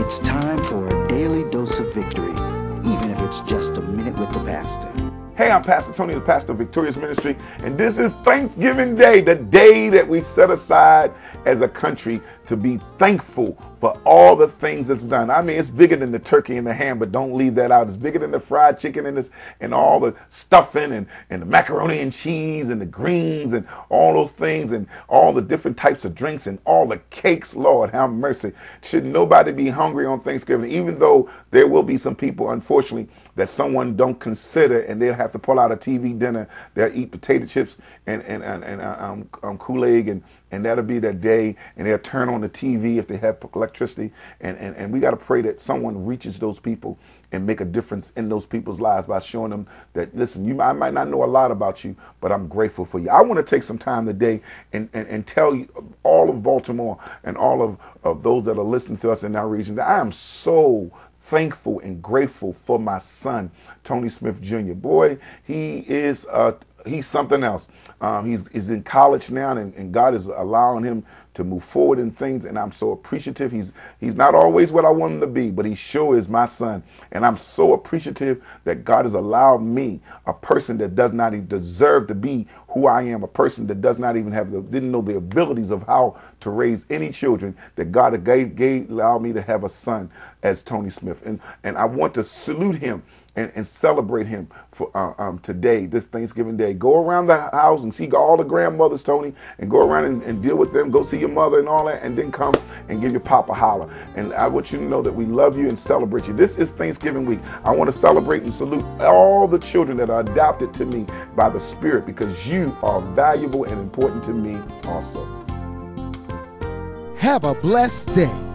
It's time for a daily dose of victory, even if it's just a minute with the pastor. Hey, I'm Pastor Tony, the pastor of Victorious Ministry, and this is Thanksgiving Day, the day that we set aside as a country to be thankful for all the things that's done. I mean, it's bigger than the turkey and the ham, but don't leave that out. It's bigger than the fried chicken and this and all the stuffing and, and the macaroni and cheese and the greens and all those things and all the different types of drinks and all the cakes. Lord, have mercy. Should nobody be hungry on Thanksgiving, even though there will be some people, unfortunately, that someone don't consider and they'll have to pull out a TV dinner. They'll eat potato chips and, and, and, and um, um, Kool-Aid and and that'll be their day and they'll turn on the tv if they have electricity. And, and, and we got to pray that someone reaches those people and make a difference in those people's lives by showing them that listen you i might not know a lot about you but i'm grateful for you. I want to take some time today and, and, and tell you all of baltimore and all of, of those that are listening to us in our region that i am so thankful and grateful for my son tony smith jr boy he is a he's something else. Um, he's, he's in college now, and, and, God is allowing him to move forward in things, and I'm so appreciative. He's he's not always what I want him to be, but he sure is my son, and I'm so appreciative that God has allowed me, a person that does not even deserve to be who I am, a person that does not even have the didn't know the abilities of how to raise any children, that God gave, gave allowed me to have a son as Tony Smith, and and I want to salute him and, and celebrate him for uh, um, today, this Thanksgiving Day. Go around the house and see all the grandmothers, Tony, and go around and, and, deal with them. Go see your mother and all that, and then come and give your papa holler. And I want you to know that we love you and celebrate you. This is Thanksgiving week. I want to celebrate and salute all the children that are adopted to me by the Spirit because you are valuable and important to me also. Have a blessed day.